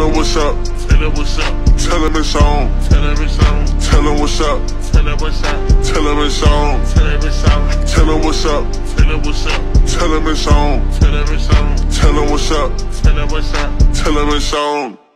Tell him what's up. Tell him what's up. Tell him it's on. Tell him it's on. Tell him what's up. Tell him what's up. Tell him it's on. Tell him it's on. Tell him what's up. Tell him what's up. Tell him it's on. Tell him it's on. Tell him what's up. Tell him what's up. Tell him it's on.